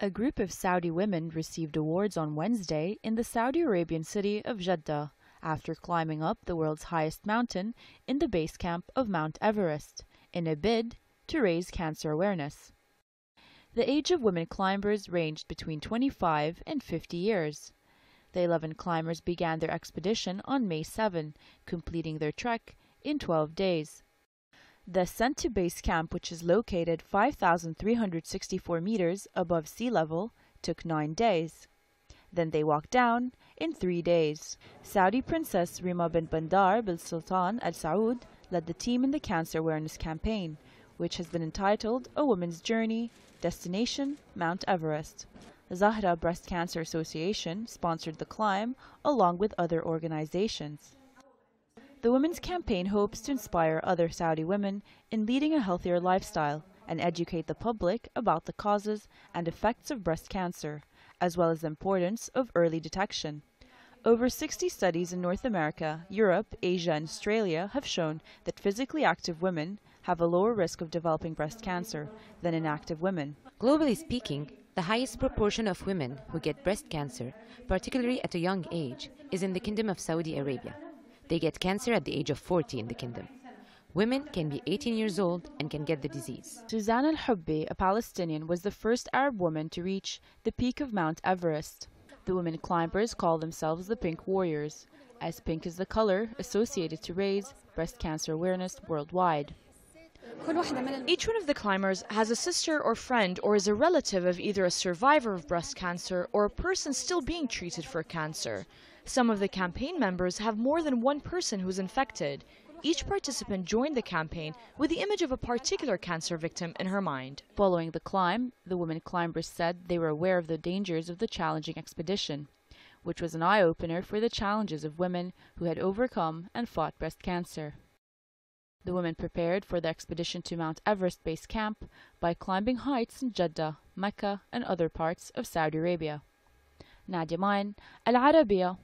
A group of Saudi women received awards on Wednesday in the Saudi Arabian city of Jeddah after climbing up the world's highest mountain in the base camp of Mount Everest in a bid to raise cancer awareness. The age of women climbers ranged between 25 and 50 years. The 11 climbers began their expedition on May 7, completing their trek in 12 days. The ascent to base camp, which is located 5,364 meters above sea level, took nine days. Then they walked down in three days. Saudi Princess Reema bin Bandar bin Sultan Al Saud led the team in the cancer awareness campaign, which has been entitled A Woman's Journey Destination Mount Everest. Zahra Breast Cancer Association sponsored the climb along with other organizations. The women's campaign hopes to inspire other Saudi women in leading a healthier lifestyle and educate the public about the causes and effects of breast cancer, as well as the importance of early detection. Over 60 studies in North America, Europe, Asia, and Australia have shown that physically active women have a lower risk of developing breast cancer than inactive women. Globally speaking, the highest proportion of women who get breast cancer, particularly at a young age, is in the Kingdom of Saudi Arabia. They get cancer at the age of 40 in the kingdom. Women can be 18 years old and can get the disease. Suzanne Al Houby, a Palestinian, was the first Arab woman to reach the peak of Mount Everest. The women climbers call themselves the Pink Warriors, as pink is the color associated to raise breast cancer awareness worldwide. Each one of the climbers has a sister or friend or is a relative of either a survivor of breast cancer or a person still being treated for cancer. Some of the campaign members have more than one person who's infected. Each participant joined the campaign with the image of a particular cancer victim in her mind. Following the climb, the women climbers said they were aware of the dangers of the challenging expedition, which was an eye opener for the challenges of women who had overcome and fought breast cancer. The women prepared for the expedition to Mount Everest Base Camp by climbing heights in Jeddah, Mecca, and other parts of Saudi Arabia. Nadia Mine, Al Arabiya